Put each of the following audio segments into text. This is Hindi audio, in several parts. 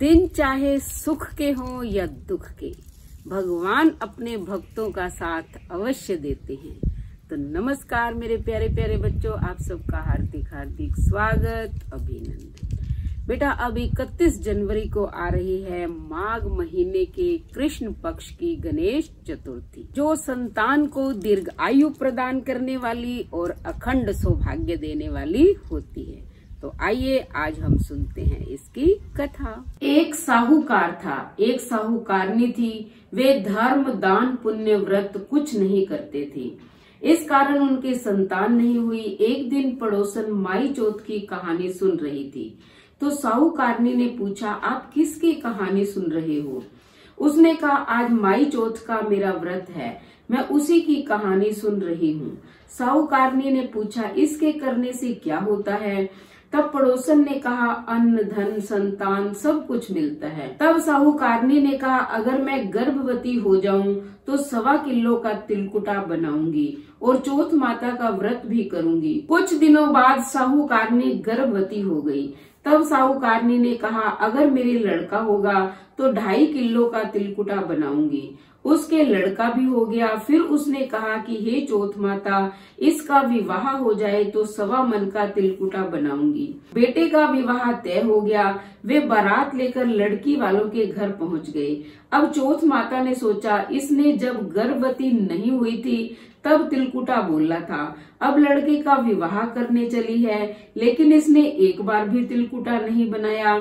दिन चाहे सुख के हो या दुख के, भगवान अपने भक्तों का साथ अवश्य देते हैं। तो नमस्कार मेरे प्यारे प्यारे बच्चों, आप सबका हार्दिक हार्दिक स्वागत, अभिनंदन। बेटा, अब 31 जनवरी को आ रही है माघ महीने के कृष्ण पक्ष की गणेश चतुर्थी, जो संतान को दीर्घ आयु प्रदान करने वाली और अखंड सौभाग्य देने वाली होती है। तो आइए आज हम सुनते हैं इसकी कथा। एक साहूकार था। एक साहूकारनी थी। वे धर्म, दान, पुण्य, व्रत कुछ नहीं करते थे। इस कारण उनके संतान नहीं हुई। एक दिन पड़ोसन माई चौथ की कहानी सुन रही थी। तो साहूकारनी ने पूछा, आप किसकी कहानी सुन रहे हो? उसने कहा, आज माई चौथ का मेरा व्रत है। मैं उसी की कहानी सुन रही हूँ। साहूकारनी ने पूछा, इसके करने से क्या होता है? तब पड़ोसन ने कहा, अन्न, धन, संतान, सब कुछ मिलता है। तब साहूकारनी ने कहा, अगर मैं गर्भवती हो जाऊँ तो सवा किलो का तिलकुटा बनाऊँगी और चौथ माता का व्रत भी करूँगी। कुछ दिनों बाद साहूकारनी गर्भवती हो गई। तब साहूकारनी ने कहा, अगर मेरे लड़का होगा तो ढाई किलो का तिलकुटा बनाऊँगी। उसके लड़का भी हो गया। फिर उसने कहा कि, हे चौथ माता, इसका विवाह हो जाए तो सवा मन का तिलकुटा बनाऊँगी। बेटे का विवाह तय हो गया। वे बारात लेकर लड़की वालों के घर पहुँच गए। अब चौथ माता ने सोचा, इसने जब गर्भवती नहीं हुई थी, तब तिलकुटा बोला था। अब लड़के का विवाह करने चली है, लेकिन इसने एक बार भी तिलकुटा नहीं बनाया।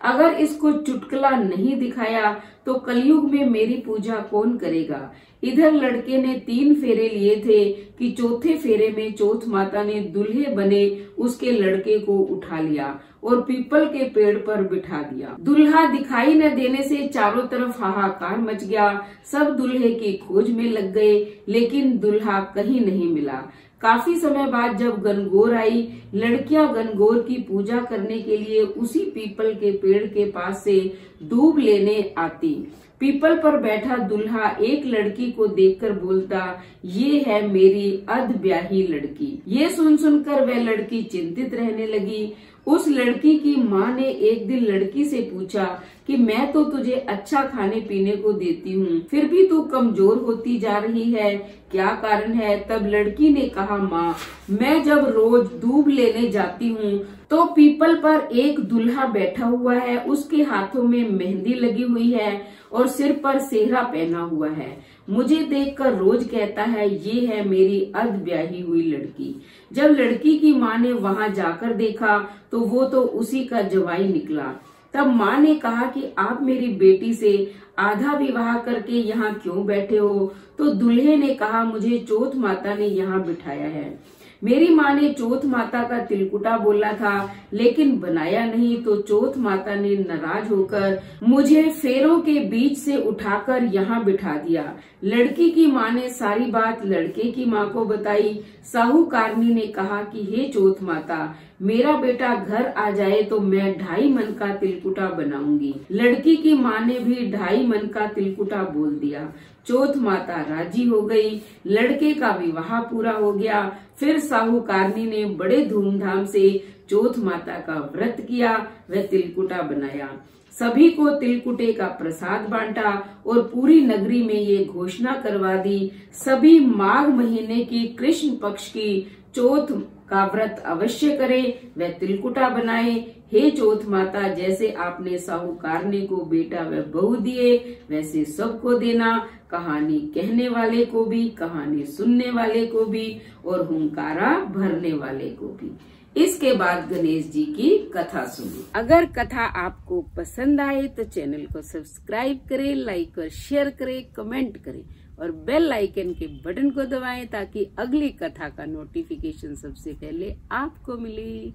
अगर इसको चुटकला नहीं दिखाया तो कलयुग में मेरी पूजा कौन करेगा? इधर लड़के ने तीन फेरे लिए थे कि चौथे फेरे में चौथ माता ने दुल्हे बने, उसके लड़के को उठा लिया और पीपल के पेड़ पर बिठा दिया। दुल्हा दिखाई न देने से चारों तरफ़ हाहाकार मच गया। सब दुल्हे की खोज में लग गए, लेकिन दुल्हा कहीं नहीं मिला। काफ़ी समय बाद जब गनगोर आई, लड़कियाँ गनगोर की पूजा करने के लिए उसी पीपल के पेड़ के पास से डूब लेने आती। पीपल पर बैठा दुल्हा एक लड़की को देखकर बोलता, ये है मेरी अध लड़की। ये सुन सुनकर वह लड़की चिंतित रहने लगी। उस लड़की की माँ ने एक दिन लड़की से पूछा कि मैं तो तुझे अच्छा खाने पीने को देती हूँ, फिर भी तू कमज़ोर होती जा रही है। क्या कारण है? तब लड़की ने कहा, माँ, मैं जब रोज दूब लेने जाती हूँ तो पीपल पर एक दुल्हा बैठा हुआ है। उसके हाथों में मेहंदी लगी हुई है और सिर पर सेहरा पहना हुआ है। मुझे देखकर रोज कहता है, ये है मेरी अर्ध ब्याही हुई लड़की। जब लड़की की माँ ने वहाँ जाकर देखा तो वो तो उसी का जवाई निकला। तब माँ ने कहा कि, आप मेरी बेटी से आधा विवाह करके यहाँ क्यों बैठे हो? तो दूल्हे ने कहा, मुझे चौथ माता ने यहाँ बिठाया है। मेरी माँ ने चौथ माता का तिलकुटा बोला था, लेकिन बनाया नहीं तो चौथ माता ने नाराज़ होकर मुझे फेरों के बीच से उठाकर यहाँ बिठा दिया। लड़की की माँ ने सारी बात लड़के की माँ को बताई। साहूकारनी ने कहा कि, हे चौथ माता मेरा बेटा घर आ जाए तो मैं ढाई मन का तिलकुटा बनाऊँगी। लड़की की माँ ने भी ढाई मन का तिलकुटा बोल दिया। चौथ माता राज़ी हो गई। लड़के का विवाह पूरा हो गया। फिर साहूकारनी ने बड़े धूमधाम से चौथ माता का व्रत किया व तिलकुटा बनाया। सभी को तिलकुटे का प्रसाद बांटा और पूरी नगरी में ये घोषणा करवा दी। सभी माघ महीने की कृष्ण पक्ष की चौथ का व्रत अवश्य करें व तिलकुटा बनाए। हे चौथ माता, जैसे आपने साहूकारने को बेटा व बहू दिए, वैसे सबको देना। कहानी कहने वाले को भी, कहानी सुनने वाले को भी, और हुंकारा भरने वाले को भी। इसके बाद गणेश जी की कथा सुनी अगर कथा आपको पसंद आए तो चैनल को सब्सक्राइब करें, लाइक और शेयर करें, कमेंट करें। और बेल आइकन के बटन को दबाएँ ताकि अगली कथा का नोटिफिकेशन सबसे पहले आपको मिले।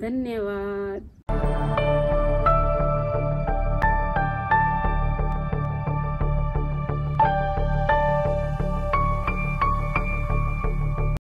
धन्यवाद।